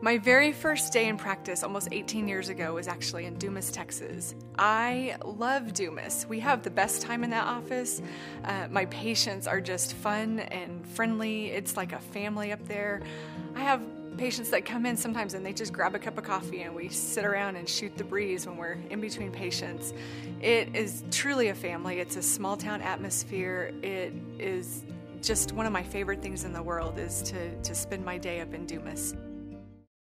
My very first day in practice, almost 18 years ago, was actually in Dumas, Texas. I love Dumas. We have the best time in that office. Uh, my patients are just fun and friendly. It's like a family up there. I have patients that come in sometimes and they just grab a cup of coffee and we sit around and shoot the breeze when we're in between patients. It is truly a family. It's a small town atmosphere. It is just one of my favorite things in the world is to, to spend my day up in Dumas.